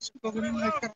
Sebagai mereka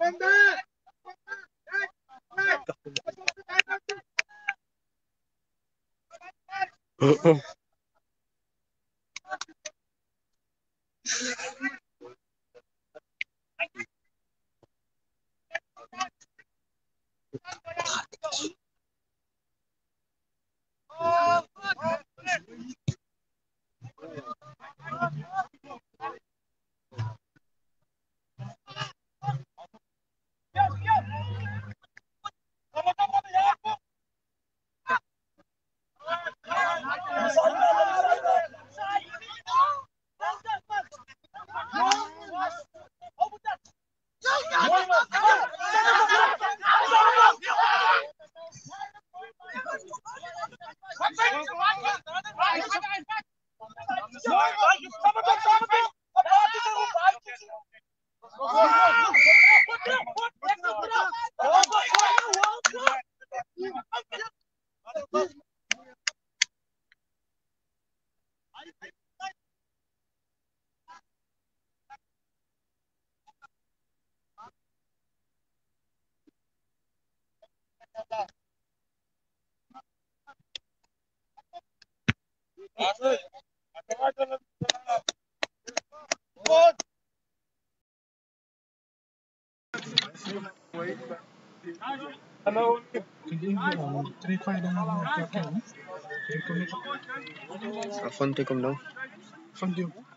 うん。Fuente Cộng Thank you.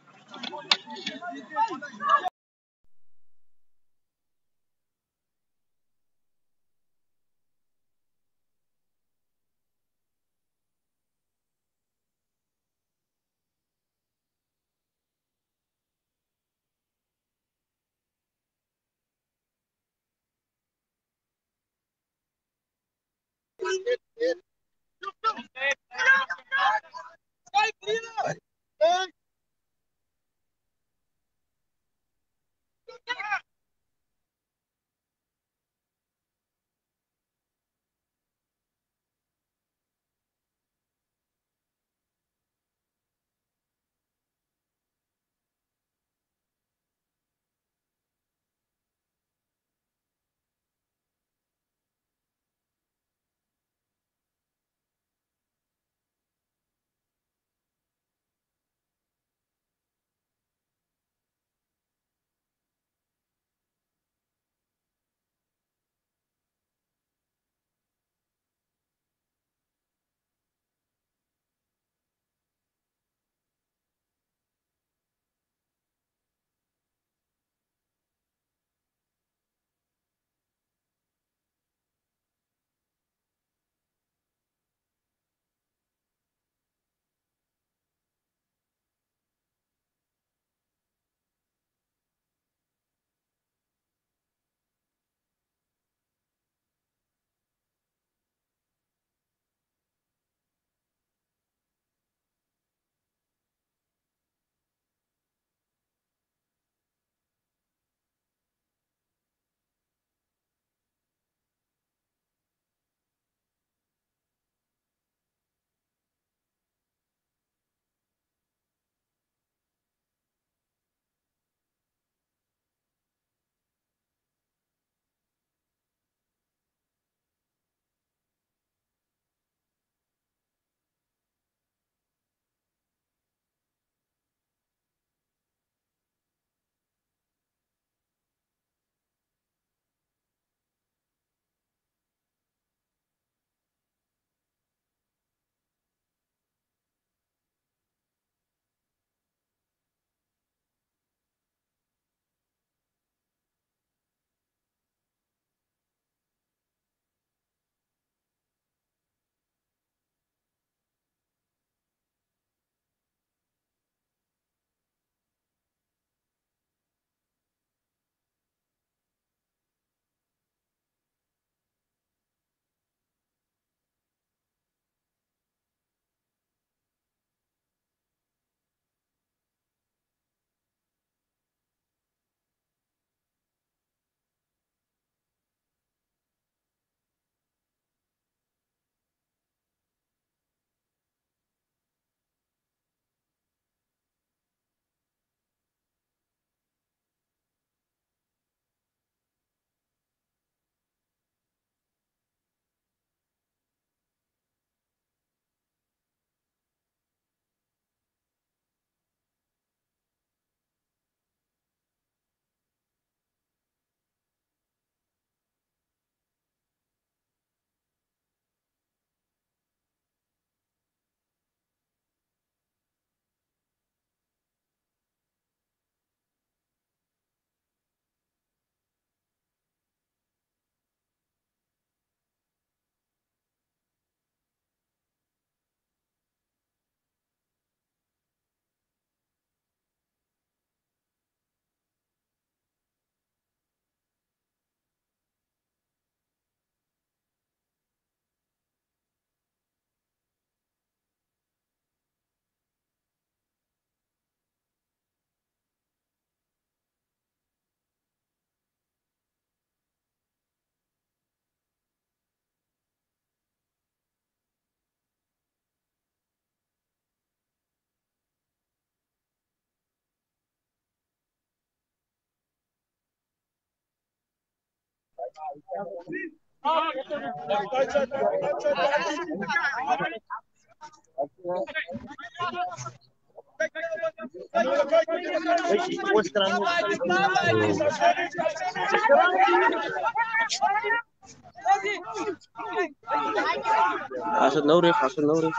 Als het nodig, als het nodig.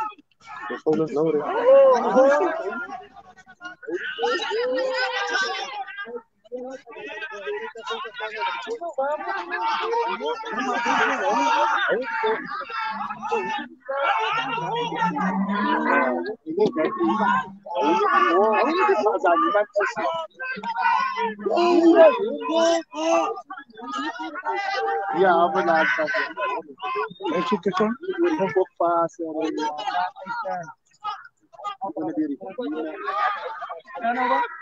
De nodig. Ya, apa nak tanya? Esok tu kan, bukan pas orang. Apa nak diri? Kenapa?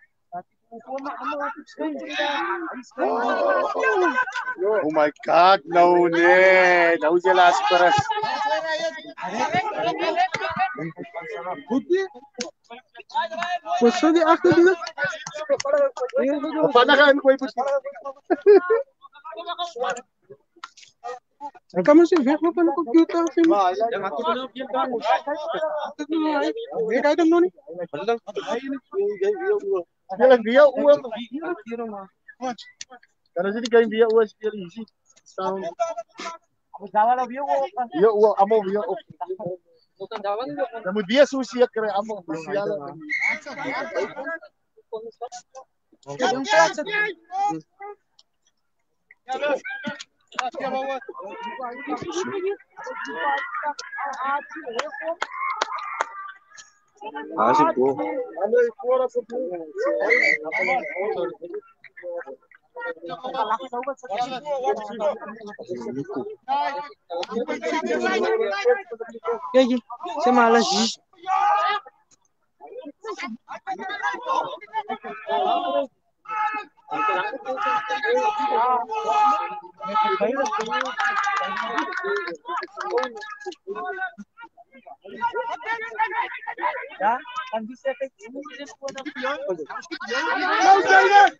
Oh my God, no, Ned. That was your last press. What's the after. Kamu si Jack, mo pa kita film. Eh, kahit nih? nuni. Dia lang dia uang. Karena jadi kain dia uang sih isi. Sound. Jawa lah dia uang. Dia uang, amo dia uang. Namun dia susia ya, kere amo susia lah. Acho bom. Mala. Thank you. Ya, and this effect is one of the No, David!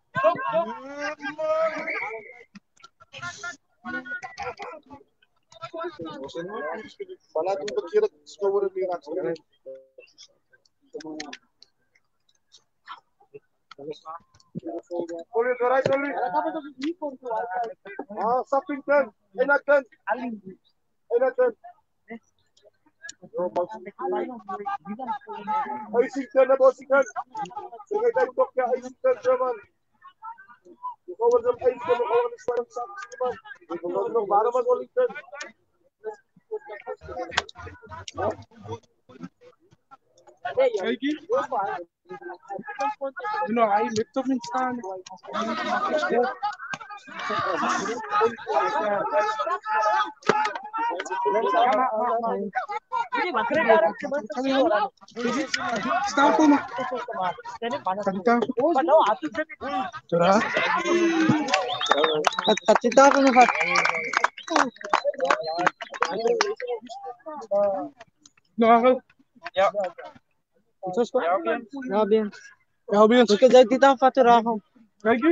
صلاة بكيرة تصور اللي راك قولي دراي قولي آه صافين تن هنا تن هنا تن ايسين تن ابو سكن سكن توكا ايسين تن جمال o a país que não vamos estar no sábado de semana. Tá, vamos não né? para, mas vamos entrar. Ya. Terus, Pak? Ya, Bian. Ya, Bian. Ya, Bian. Oke, jadi kita fatur Rahom. Lagi?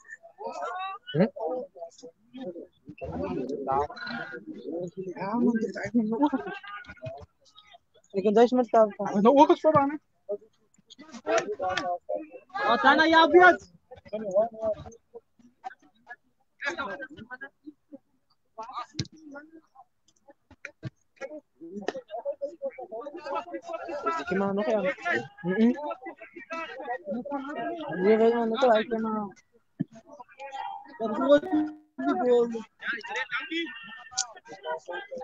boy. Ik kan deze met. Nou, ook het voor aan. Oh, sana ya biat. Si Mano kaya. Mm Hindi kayo ano Pelo amor de Deus.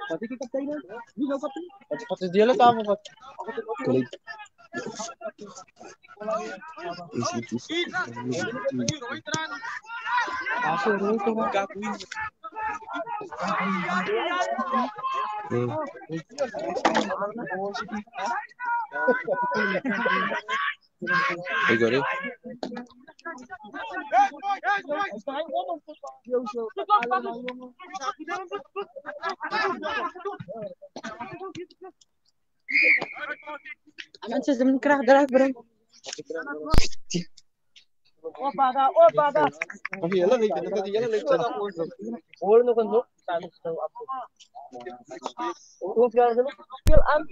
Pati kita kain na. Hindi daw pati. Pati pati dia lang tama pati. Kulit. Isi isi. Ako rin ito ang gagawin. Eh. You got. Oh, Who's? I'm.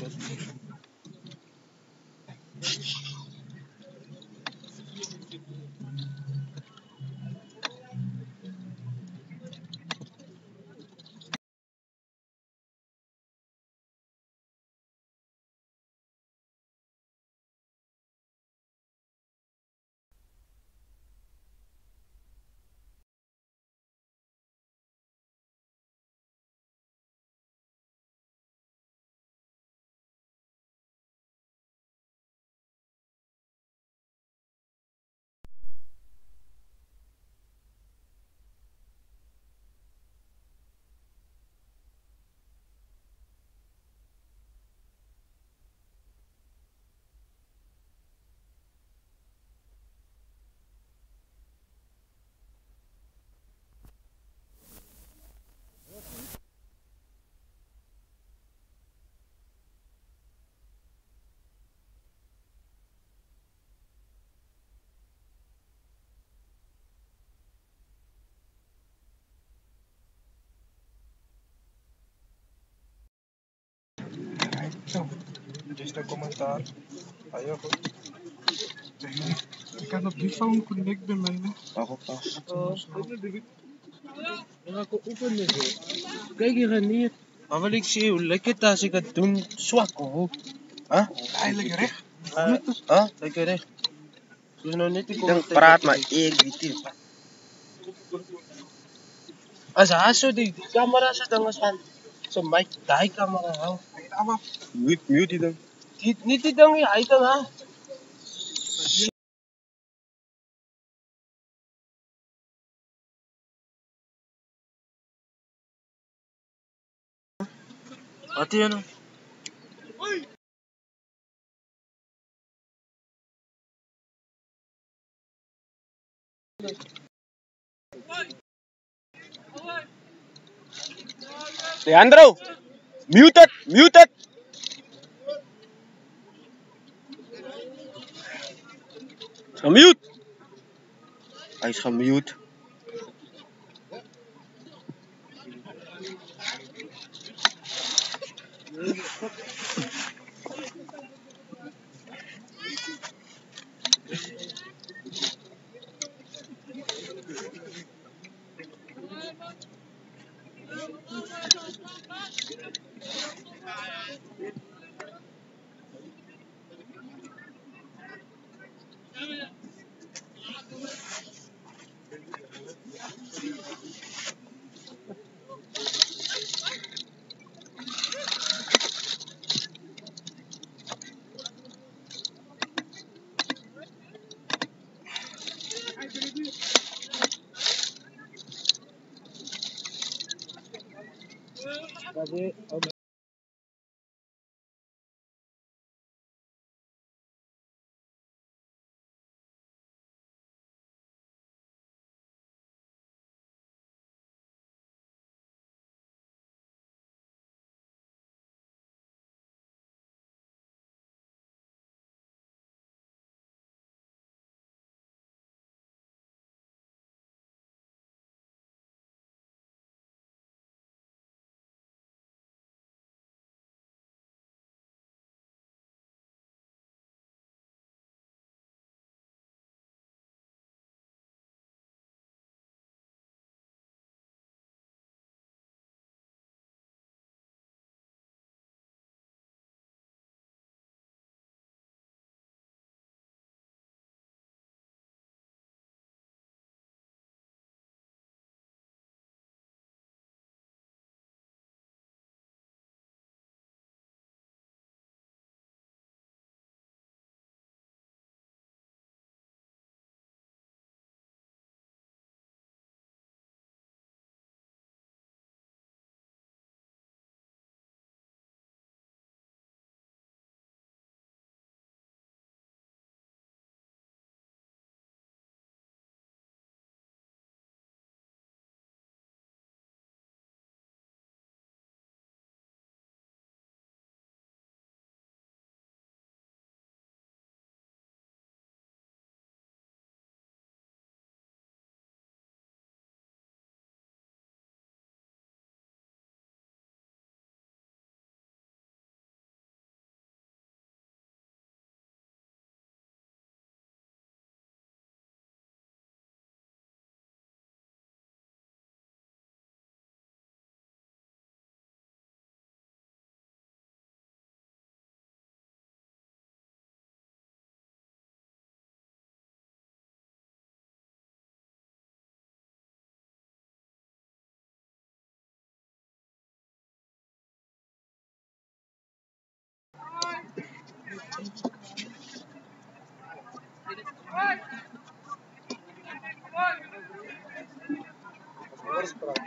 возможно. Dit is de commentaar. Ayoko. Ik kan op die phone connect bij mij. Waarop pas? Nakaupan na siya. Kaya giganit. Mabalik siya, like ta siya ka dun swak ko. Ha? Eigenlijk recht. Ha? Like re. Suno nito ko. Dan praat maar ik gitu. Asa aso di camera sa dangas pan. So mic dai camera 아마 뮤, 뮤디등 뮤디등이 아니잖아 어때요? 네, 안 들어! Muted! Muted! Gemute! Hij is gemute.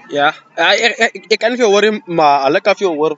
Ja, ja ik, ik, ik kan niet veel horen, maar alle kan veel horen.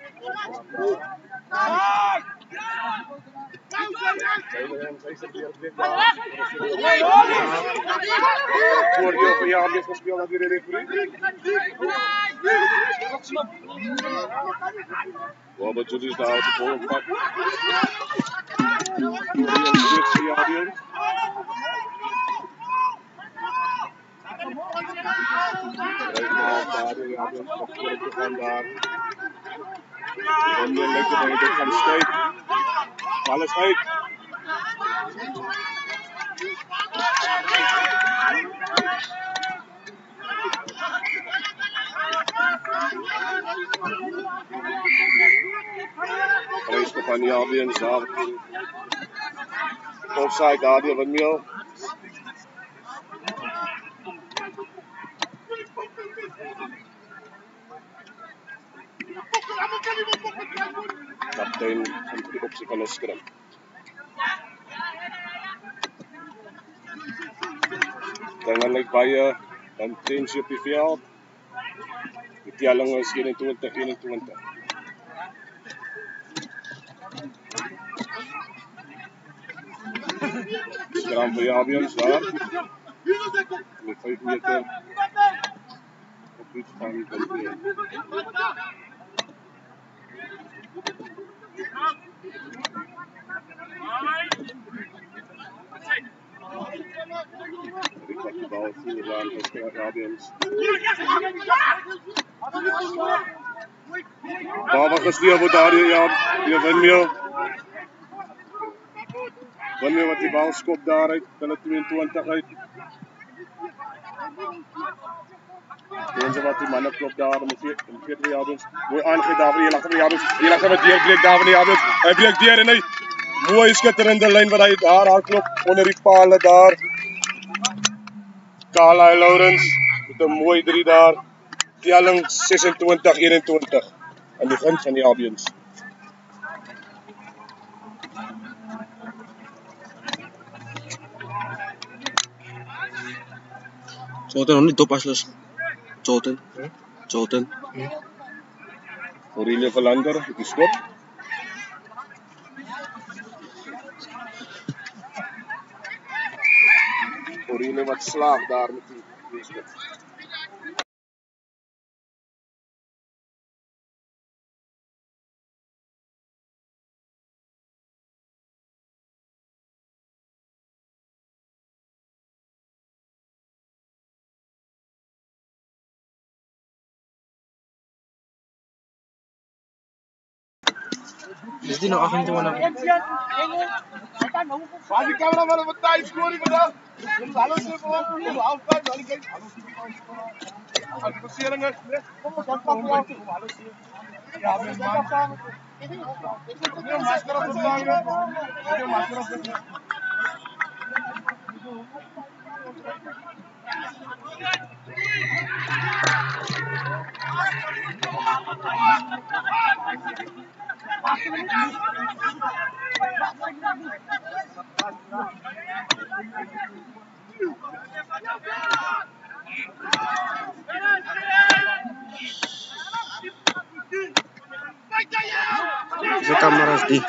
Voordeel van Jan ligt spel dat weer in referee. Robert doet dus de auto vol op pak. Jan terug van Jan Daar. and lekker en dit gaan styg. Bal is uit. Reis op aan die alweer en daar. Offside daar die van Thank you. Kaptein van die opsie van ons scrum. Dan lyk baie intensie op die veld. Die telling is 21 21. Skram vir Javians daar. Met 5 meter. Op iets van die kant. Got the ball through the line for Scott Robbins. Bal wat gesteel word daar hier ja, hier Winmeel. Winmeel wat die bal skop daar uit, hulle 22 uit. Mense wat die manne klop daar om vir om vir die Jabons. Mooi aangegee daar vir die lag van die Jabons. Die lag wat deur breek daar van die Jabons. Hy breek deur en hy mooi skitterende lyn wat hy daar haar klop onder die palle daar. Kala Lawrence met 'n mooi 3 daar. Telling 26-21 aan die guns van die Abians. Jolten nog niet topaslos. Jolten. चौथन चौथन और रिले फलान लांगर इसको और रिले मत स्लाव दार में Is dit nou 28 Vader, camera maar wat tijd scoren vandaag. Hallo, Stefan. Hallo, tijd. Hallo, kijk. Hallo, Stefan. Hallo, Stefan. Kom op, dan pak Thank you. Закам разди.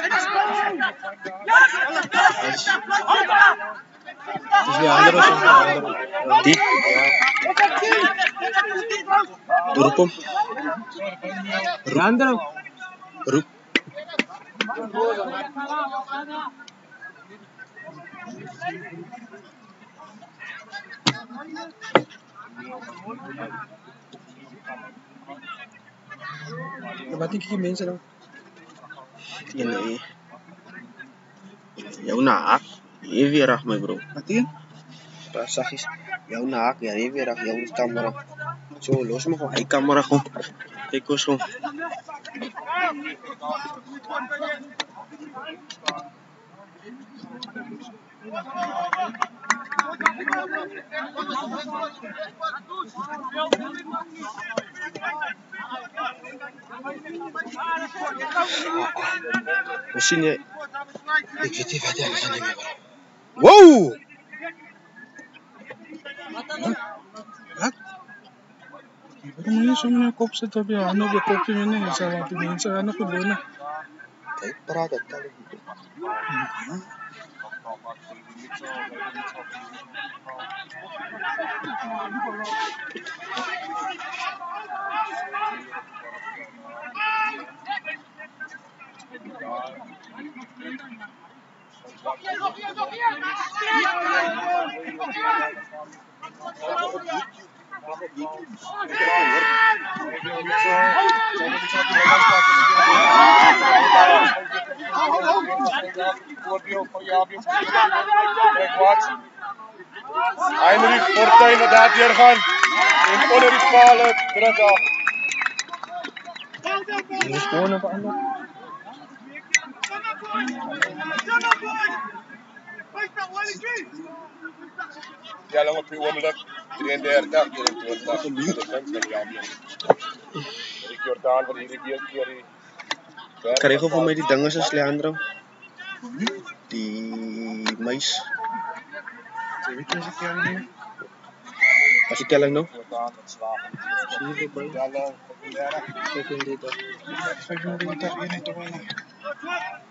Di Durpum Randrom Ruk. Berarti kiki main sana. Ini. Ya unak. Iya, ini biar bro. Berarti kan? Pasahis. Ya unak ya ini biar ya unak. Zo, los hem gewoon. Ik kan maar Umayos mo na yung kopsa tabi. Ano ba kopsa mo na? Isarap mo yun. Sa anak ko doon na. Kahit paragat ka lang dito. Thank you. Heinrich Fortuin wat daar deurgaan. En onder die pale druk af. Dit is gewoon ander. Ja, lang op die oomblik 33 23 vir die guns van Javier. Rick Jordan wat hierdie keer keer die Krijg voor mij die dinges is Leandro? Die muis. Weet nie. Als je telling nou? Jordan wat slaap. Sien jy by? Ja, lang 35. Kyk in dit. Kyk in dit daar een toe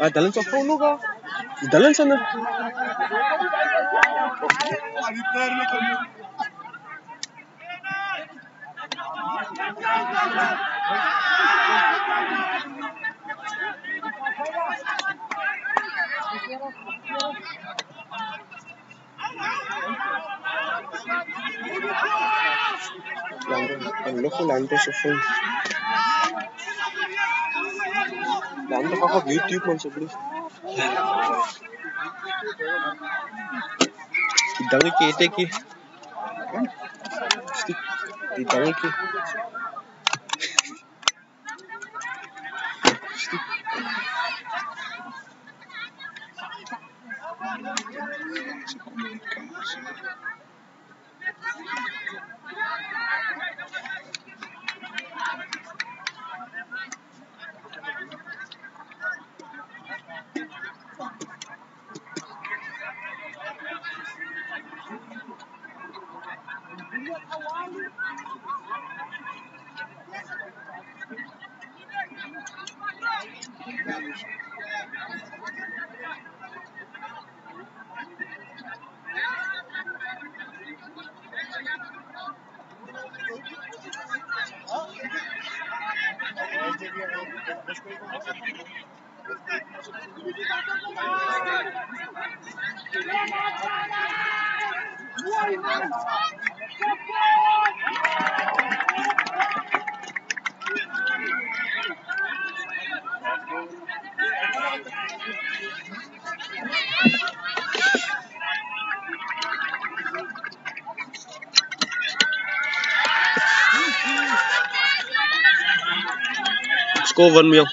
Ah, dalan sa phone ka. Dalan sa na. Leandro, ang loko Leandro sa phone. Leandro ka op YouTube man alsjeblieft. Die dangetjie het ek hier. Die Thank you. cô Vân Miêu.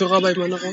жоға байманова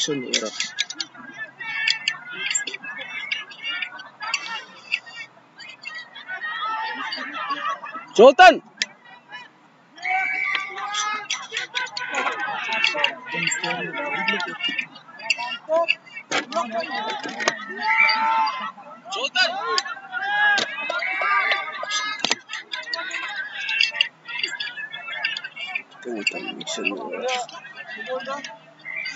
prigioniero. चोतन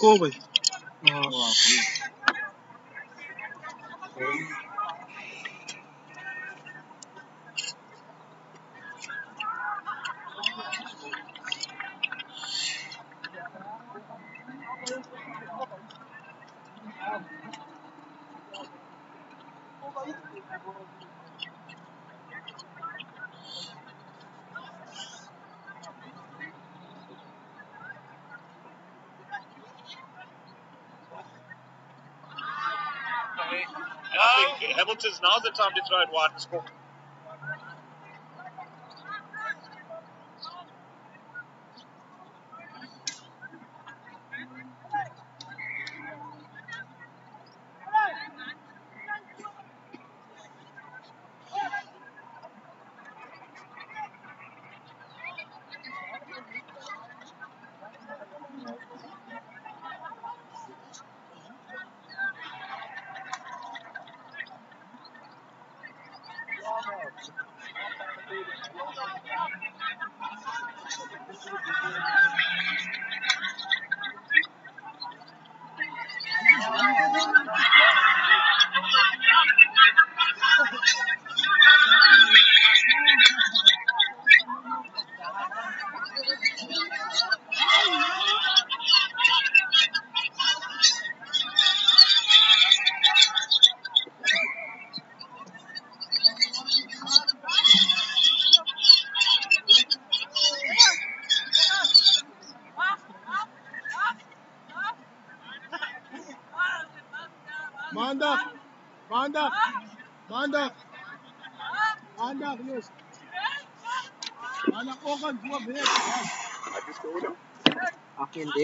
score with. Now's the time to throw it wide and score.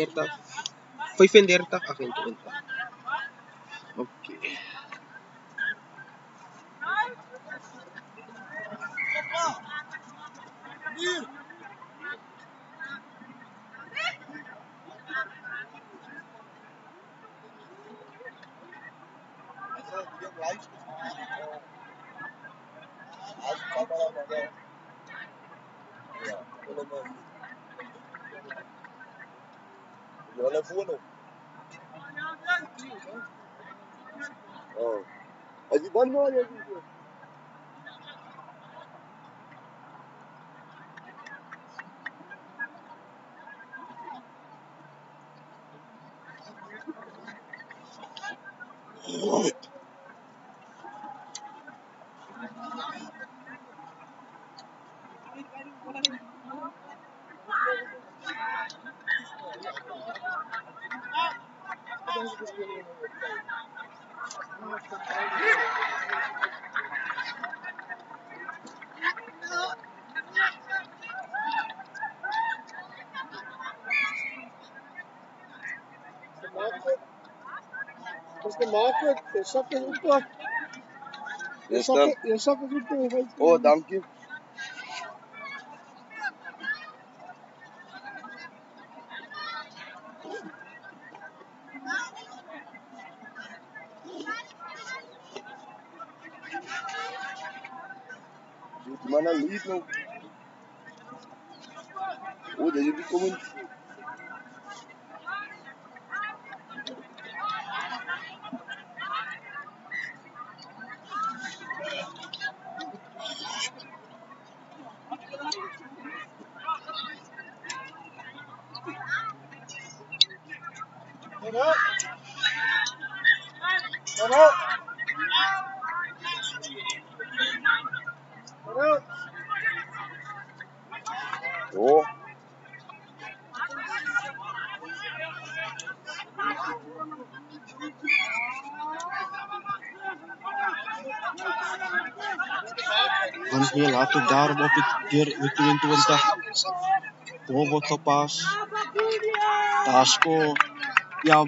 vinheta. Foi vender tá a. Ok. Jag lär få nog. Ja. do Marco, eu só pergunto. Eu só, eu só pergunto. Pô, dá um que. Mana é Lidl. Hér ykkur vindu velda. Dóvokapas. Það sko, já.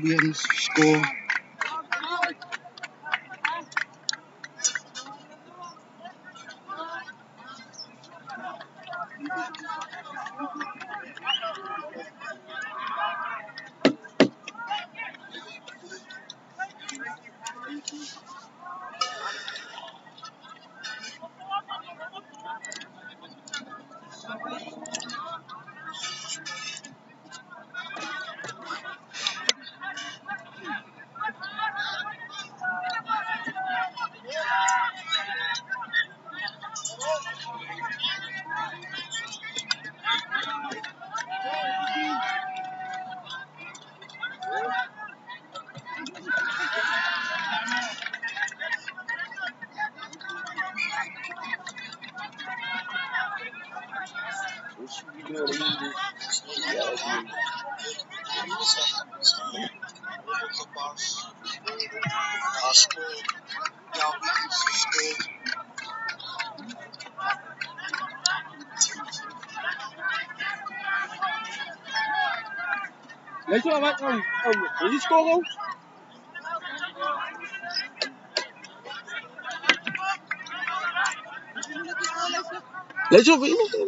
Weet je wat? Wil je scoren? Let je op iemand?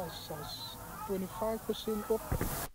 Kansas. 25% off.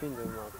病毒嘛